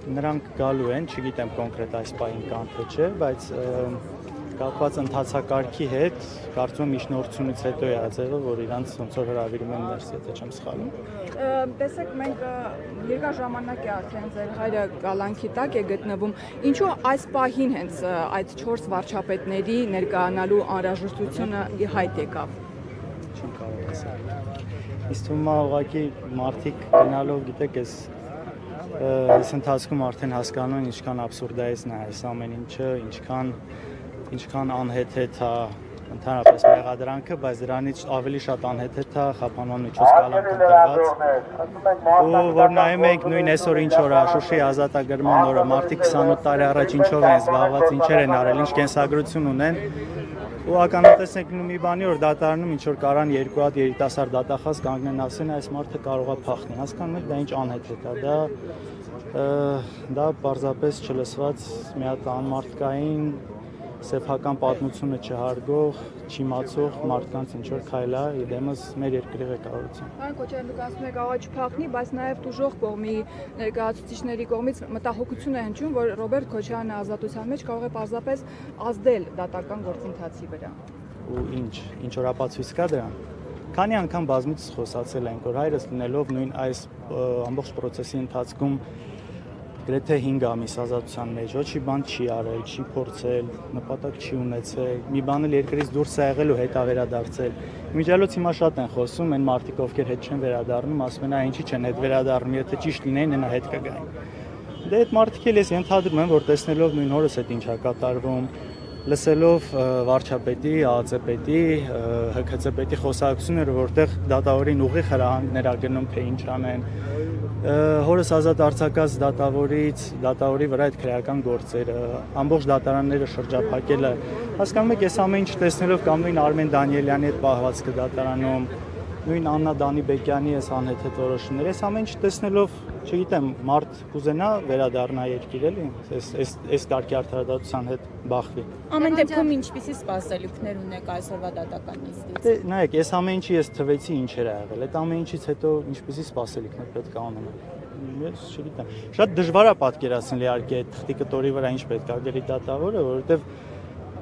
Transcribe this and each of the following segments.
Նրանք գալու են, չգիտեմ կոնկրետ այս պահին կան թե չէ, բայց կապված ընթացակարգի հետ կարծում եմ միջնորդությունից հետո է ածեղը, որ իրանց ոնց որ հravirում են ներս, եթե չեմ սխալվում։ Տեսեք, մենք երկար ժամանակ է արդեն ձեր հայրը կալանքի տակ է գտնվում։ Ինչու այս պահին հենց այդ 4 վարչապետների ներկայանալու անհրաժեշտությունը հայտ եկավ։ Չեմ կարող ասել։ Իսկ թվում է ուղղակի մարտիկ գնալով, գիտեք, այս այս ընթացքում արդեն հասկանում են ինչքան абսուրդայից նա այս ամեն ինչը, ինչքան ինչքան անհեթեթ է ընդհանրապես մեղադրանքը, բայց դրանից ավելի շատ անհեթեթ է խափանման միջոց կալանք ընտրված։ Ու որ նայում ենք նույն այսօր ինչ օր է Շուշի ազատագրման օրը, մարտի 28 տարի առաջ ինչով են զբաղված, ինչեր են արել, ինչ կենսագրություն ունեն։ Ու ականատես ենք նույն մի բանի որ դատարանում ինչ որ կարան երկու հատ երիտասարդ դատախազ կանգնեն ասեն այս մարդը կարող է փախնի։ Հասկանում եք դա ինչ անհեթեթ է, դա դա պարզապես չլսված մի հատ անմարտկային սեփական պատմությունը չհարգող, չիմացող մարդկանց ինչ որ քայլ է իդեմս մեր երկրի ղեկավարության։ Պարոն Կոչարյան, դուք ասում եք աղաչ փախնի, բայց նաև դժող կողմի ներկայացուցիչների կողմից մտահոգություն է հնչում, որ Ռոբերտ Քոչարյանը ազատության մեջ կարող է պարզապես ազդել դատական գործընթացի վրա։ Ու ինչ, ինչ որ ապացույց կա դրան։ Քանի անգամ բազմիցս խոսացել ենք, որ հայրս լինելով նույն այս ամբողջ process-ի ընթացքում գրեթե 5 ամիս ազատության մեջ ոչի բան չի արել, չի փորձել, նպատակ չի ունեցել, մի բան էլ երկրից դուրս է եղել ու հետա վերադարձել։ Միջալոց հիմա շատ են խոսում, այն մարդիկ, ովքեր հետ չեն վերադառնում, ասում են, այնի չեն հետ վերադառնում, եթե ճիշտ լինեին, նա հետ կգային։ Դե այդ մարդիկ էլ ես ենթադրում եմ, որ տեսնելով նույն օրս այդ ինչա կատարվում, լսելով վարչապետի, ԱԱՑ-պետի, ՀՔՑ-պետի խոսակցությունները, որտեղ դատավորին ուղիղ հրահանգներ ա գնում, թե ինչ անեն, հորս ազատ արձակած դատավորից, դատավորի վրա այդ քրեական գործերը, ամբողջ դատարանները շրջափակելը, հասկանում եք, ես ամեն ինչ տեսնելով կամ նույն Արմեն Դանիելյանի հետ պահվածքը դատարանում, նույն Աննա Դանիբեկյանի այս անհեթեթ որոշումները, այս ամեն ինչ տեսնելով, չգիտեմ, մարդ կուզենա վերադառնա երկիր էլի, այս այս այս կարգի արդարադատության հետ բախվի։ Ամեն դեպքում ինչպիսի սպասելիքներ ունեք այսօրվա դատական նիստից։ Դե նայեք, այս ամեն ինչի ես թվեցի ինչեր ա եղել։ Այդ ամեն ինչից հետո ինչպիսի սպասելիքներ պետք է ունենալ ես չգիտեմ։ Շատ դժվար է պատկերացնել իհարկե այդ թղթի կտորի վրա ինչ պետք է գրի դատավորը, որովհետև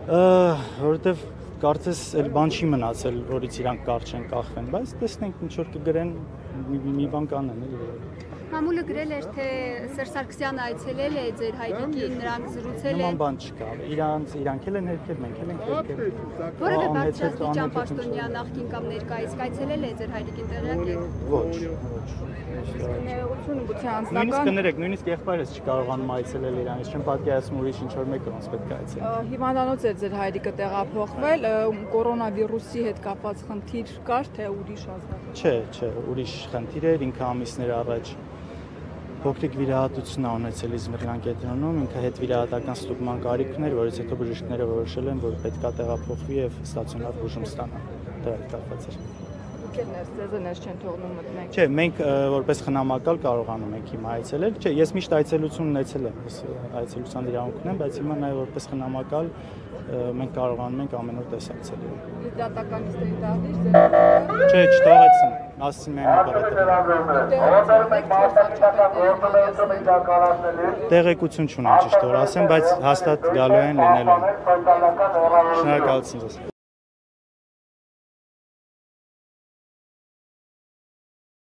որովհետև կարծես այլ բան չի մնացել, որից իրանք կարճ են կախվեն, բայց տեսնենք ինչ որ կգրեն մի, բան կանեն էլի։ Մամուլը գրել էր, թե Սերժ Սարգսյանը այցելել է ձեր հայրիկին, նրանք զրուցել են։ Նման բան չկա։ Իրանց իրանք էլ են ներքել, մենք էլ ենք ներքել։ Որևէ բարձրաստիճան պաշտոնյա նախկին կամ ներկայիս այցելել է ձեր հայրիկին տեղյակ եք։ Ոչ, ոչ։ Ներողություն գուցե անձնական։ Նույնիսկ կներեք, նույնիսկ եղբայրս չկարողանում այցելել իրանից, չեմ պատկերացնում ուրիշ ինչ որ մեկը ոնց պետք է այցելի։ Հիվանդանոց է ձեր հայրիկը տեղափոխվել, կորոնավիրուսի հետ կապված խնդիր կար, թե ուրիշ ազգական։ Չէ, չէ, ուրիշ խնդիր էր ինքը ամիսներ առաջ փոքրիկ վիրահատություն ա ունեցել Իզմիրյան կենտրոնում, ինքը հետ վիրահատական ստուգման կարիք ուներ, որից հետո բժիշկները որոշել են, որ պետքա տեղափոխվի եւ ստացիոնար բուժում ստանա։ Դա էլ կապված էր։ Ովքեր ներս ձեզ ներս չեն թողնում մտնեք։ Չէ, մենք որպես խնամակալ կարողանում ենք հիմա այցելել։ Չէ, ես միշտ այցելություն ունեցել եմ, ես այցելության իրավունք ունեմ, բայց հիմա նաև որպես խնամակալ մենք կարողանում ենք ամեն օր տեսացել։ Դատական նիստերի դահլիճ ձեր Չէ, չթողեցին։ Ասացին միայն բառը։ Տեղեկություն չունեմ ճիշտ որ ասեմ, բայց հաստատ գալու են լինելու։ Շնորհակալություն ձեզ։